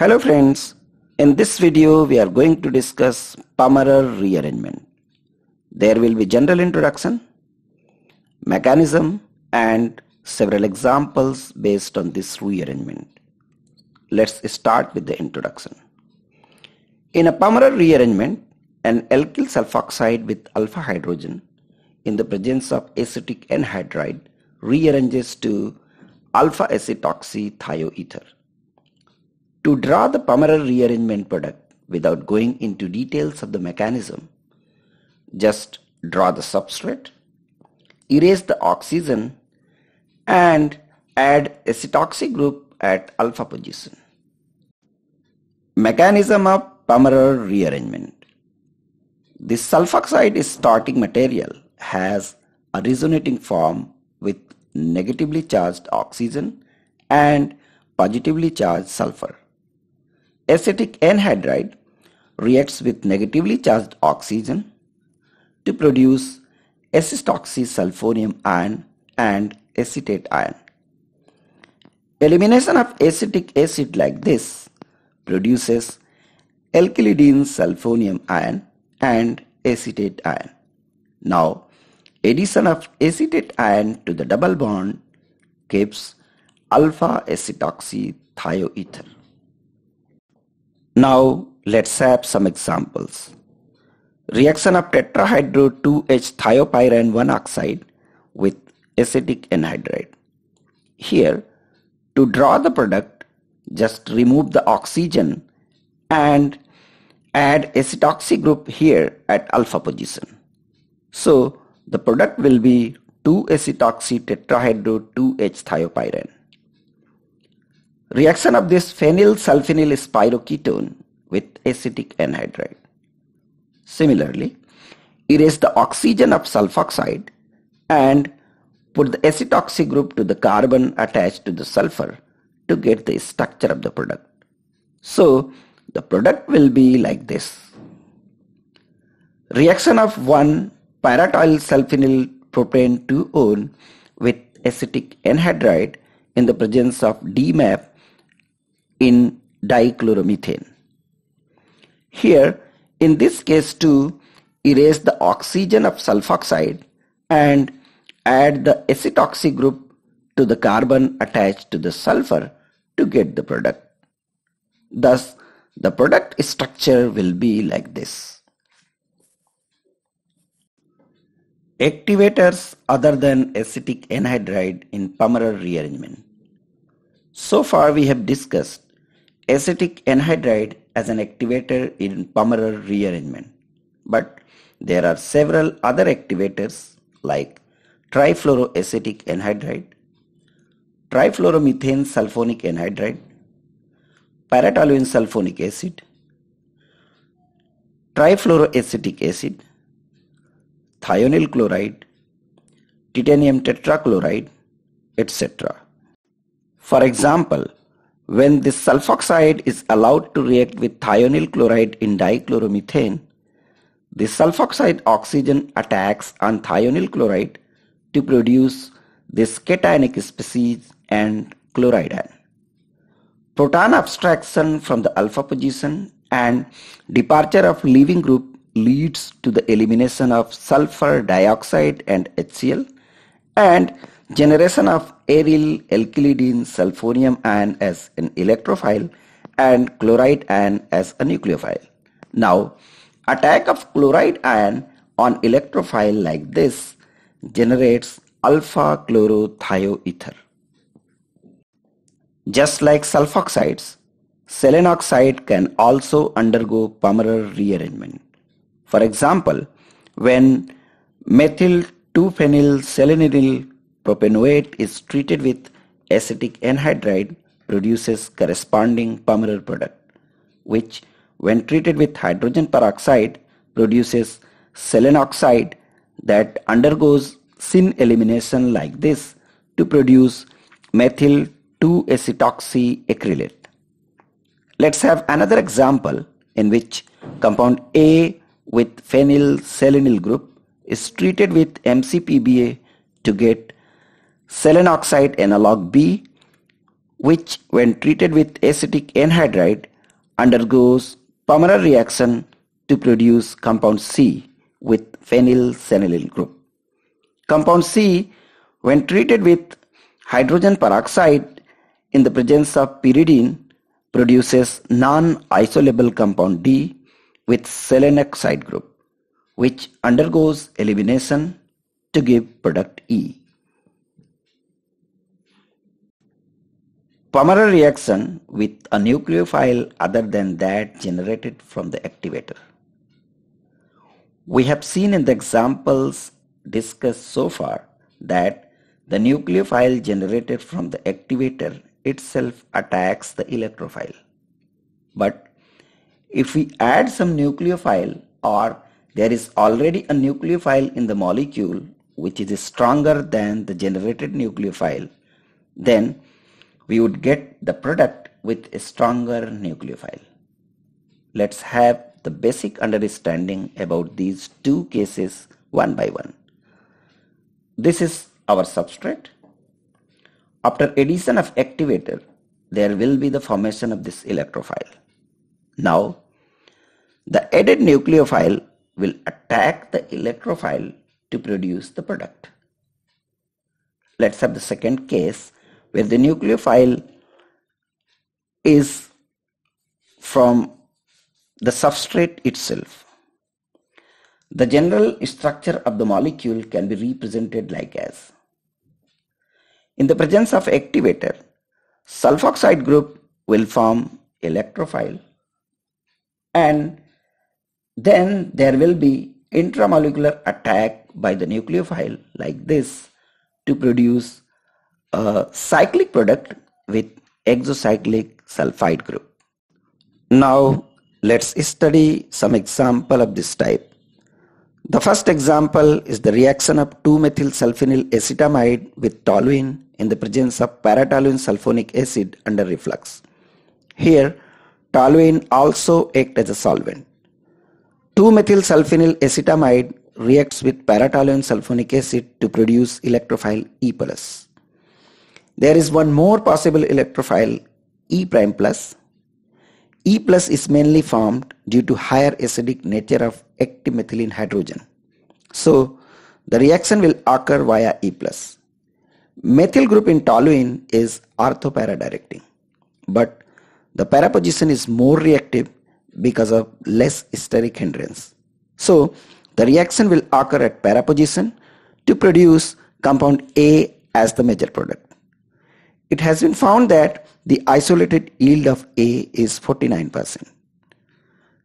Hello friends, in this video we are going to discuss Pummerer rearrangement. There will be general introduction, mechanism and several examples based on this rearrangement. Let's start with the introduction. In a Pummerer rearrangement, an alkyl sulfoxide with alpha hydrogen in the presence of acetic anhydride rearranges to alpha acetoxy thioether. To draw the Pummerer rearrangement product without going into details of the mechanism, just draw the substrate, erase the oxygen and add acetoxy group at alpha position. Mechanism of Pummerer rearrangement. This sulfoxide is starting material has a resonating form with negatively charged oxygen and positively charged sulfur. Acetic anhydride reacts with negatively charged oxygen to produce acetoxy sulfonium ion and acetate ion. Elimination of acetic acid like this produces alkylidene sulfonium ion and acetate ion. Now Addition of acetate ion to the double bond gives alpha acetoxy thioether. Now let's have some examples. Reaction of tetrahydro 2H thiopyran 1 oxide with acetic anhydride. Here to draw the product just remove the oxygen and add acetoxy group here at alpha position. So the product will be 2-acetoxy tetrahydro 2H thiopyran. Reaction of this phenyl sulfonyl spiroketone with acetic anhydride. Similarly, erase the oxygen of sulfoxide and put the acetoxy group to the carbon attached to the sulfur to get the structure of the product. So the product will be like this. Reaction of 1 pyratyl sulfonyl propane 2-one with acetic anhydride in the presence of DMAP in dichloromethane. Here, in this case too, erase the oxygen of sulfoxide and add the acetoxy group to the carbon attached to the sulfur to get the product. Thus, the product structure will be like this. Activators other than acetic anhydride in Pummerer rearrangement. So far we have discussed acetic anhydride as an activator in Pummerer rearrangement. But there are several other activators like trifluoroacetic anhydride, trifluoromethane sulfonic anhydride, paratoluene sulfonic acid, trifluoroacetic acid, thionyl chloride, titanium tetrachloride, etc. For example, when this sulfoxide is allowed to react with thionyl chloride in dichloromethane, the sulfoxide oxygen attacks on thionyl chloride to produce this cationic species and chloride ion. Proton abstraction from the alpha position and departure of leaving group leads to the elimination of sulfur dioxide and HCl and generation of aryl alkylidene sulfonium ion as an electrophile and chloride ion as a nucleophile. Now, attack of chloride ion on electrophile like this generates alpha chlorothioether. Just like sulfoxides, selenoxide can also undergo Pummerer rearrangement. For example, when methyl 2-phenyl selenyl propanoate is treated with acetic anhydride produces corresponding Pummerer product, which when treated with hydrogen peroxide produces selenoxide that undergoes syn elimination like this to produce methyl 2-acetoxyacrylate. Let's have another example in which compound A with phenyl selenyl group is treated with MCPBA to get selenoxide analog B which when treated with acetic anhydride undergoes Pummerer reaction to produce compound C with phenylselenyl group. Compound C, when treated with hydrogen peroxide in the presence of pyridine, produces non-isolable compound D with selenoxide group, which undergoes elimination to give product E. Pummerer reaction with a nucleophile other than that generated from the activator. We have seen in the examples discussed so far that the nucleophile generated from the activator itself attacks the electrophile. But if we add some nucleophile or there is already a nucleophile in the molecule which is stronger than the generated nucleophile, then we would get the product with a stronger nucleophile. Let's have the basic understanding about these two cases one by one. This is our substrate. After addition of activator, there will be the formation of this electrophile. Now, the added nucleophile will attack the electrophile to produce the product. Let's have the second case where the nucleophile is from the substrate itself. The general structure of the molecule can be represented like as. In the presence of activator, sulfoxide group will form electrophile and then there will be intramolecular attack by the nucleophile like this to produce a cyclic product with exocyclic sulfide group. Now let's study some example of this type. The first example is the reaction of 2-methyl-sulfonyl acetamide with toluene in the presence of para-toluene sulfonic acid under reflux. Here, toluene also acts as a solvent. 2-methyl-sulfonyl acetamide reacts with para-toluene sulfonic acid to produce electrophile E+. There is one more possible electrophile E prime plus. E plus is mainly formed due to higher acidic nature of active methylene hydrogen. So the reaction will occur via E plus. Methyl group in toluene is orthopara directing, but the para position is more reactive because of less steric hindrance. So the reaction will occur at para position to produce compound A as the major product. It has been found that the isolated yield of A is 49%.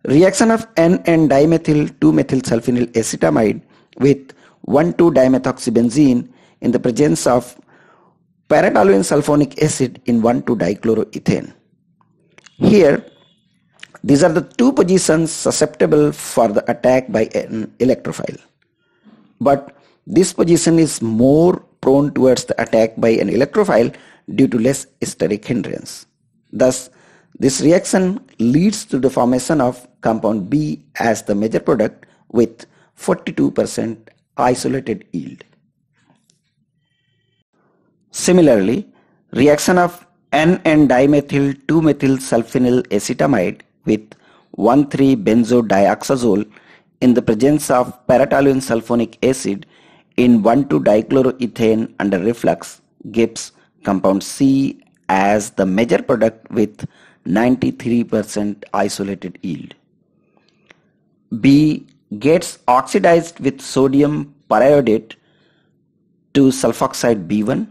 Reaction of N and dimethyl 2-methyl-sulfonyl acetamide with 1,2-dimethoxybenzene in the presence of para-toluene sulfonic acid in 1,2-dichloroethane. Here, these are the two positions susceptible for the attack by an electrophile. But this position is more prone towards the attack by an electrophile due to less steric hindrance. Thus, this reaction leads to the formation of compound B as the major product with 42% isolated yield. Similarly, reaction of N-N-dimethyl 2-methyl sulfonyl acetamide with 1,3-benzodioxazole in the presence of para-toluene sulfonic acid in 1,2-dichloroethane under reflux gives compound C as the major product with 93% isolated yield. B gets oxidized with sodium periodate to sulfoxide B1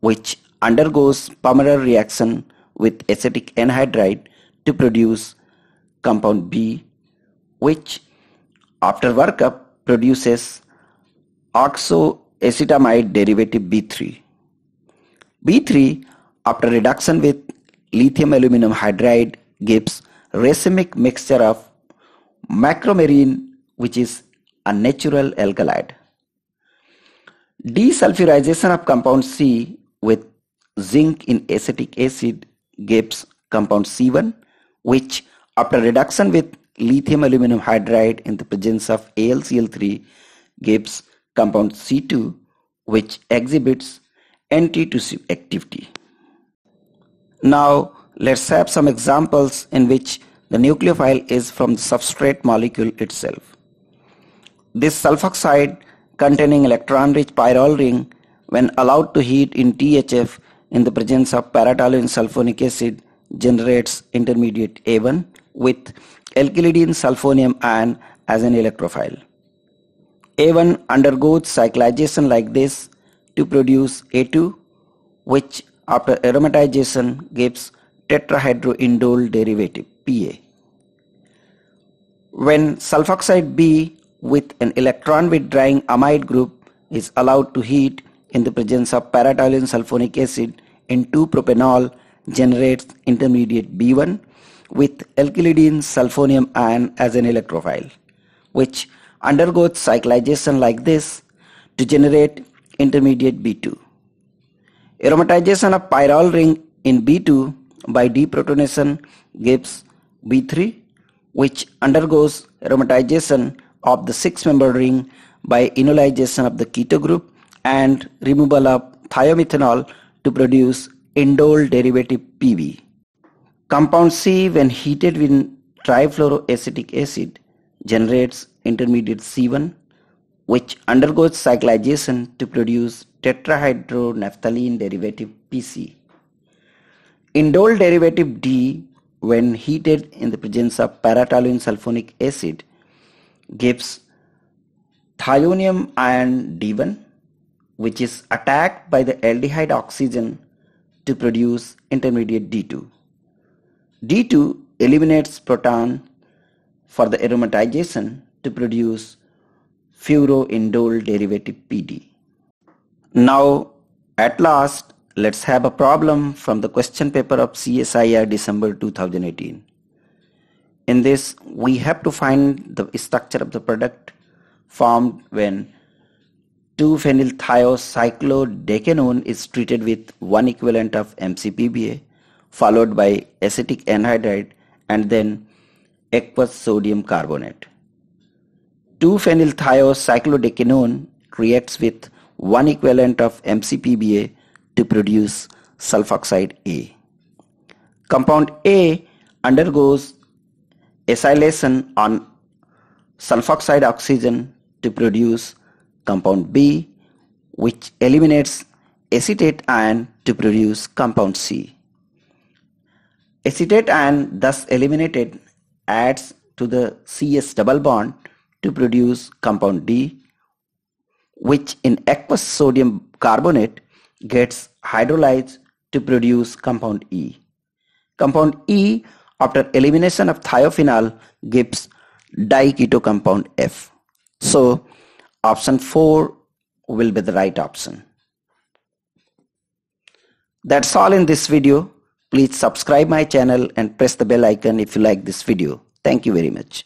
which undergoes Pummerer reaction with acetic anhydride to produce compound B which after workup produces oxoacetamide derivative B3. B3 after reduction with lithium aluminum hydride gives racemic mixture of macromerine which is a natural alkaloid. Desulfurization of compound C with zinc in acetic acid gives compound C1 which after reduction with lithium aluminum hydride in the presence of AlCl3 gives compound C2 which exhibits anti-tussive activity. Now let's have some examples in which the nucleophile is from the substrate molecule itself. This sulfoxide containing electron-rich pyrrole ring when allowed to heat in THF in the presence of para-toluene sulfonic acid generates intermediate A1 with alkylidene sulfonium ion as an electrophile. A1 undergoes cyclization like this to produce A2 which after aromatization gives tetrahydroindole derivative PA. When sulfoxide B with an electron withdrawing amide group is allowed to heat in the presence of para-toluene sulfonic acid in 2-propanol generates intermediate B1 with alkylidene sulfonium ion as an electrophile, which undergoes cyclization like this to generate intermediate B2. Aromatization of pyrrole ring in B2 by deprotonation gives B3 which undergoes aromatization of the six-membered ring by enolization of the keto group and removal of thiomethanol to produce indole derivative PB. Compound C when heated with trifluoroacetic acid generates intermediate C1 which undergoes cyclization to produce tetrahydronaphthalene derivative PC. Indole derivative D when heated in the presence of para-toluene sulfonic acid gives thionium ion D1 which is attacked by the aldehyde oxygen to produce intermediate D2. D2 eliminates proton for the aromatization to produce furoindole derivative PD. Now at last let's have a problem from the question paper of CSIR December 2018. In this we have to find the structure of the product formed when 2-phenylthiocyclodecanone is treated with one equivalent of MCPBA followed by acetic anhydride and then aqueous sodium carbonate. 2-phenylthiocyclodecanone reacts with one equivalent of MCPBA to produce sulfoxide A. Compound A undergoes acylation on sulfoxide oxygen to produce compound B which eliminates acetate ion to produce compound C. Acetate ion thus eliminated adds to the CS double bond to produce compound D which in aqueous sodium carbonate gets hydrolyzed to produce compound E. Compound E after elimination of thiophenol gives diketo compound F. So option 4 will be the right option. That's all in this video. Please subscribe my channel and press the bell icon if you like this video. Thank you very much.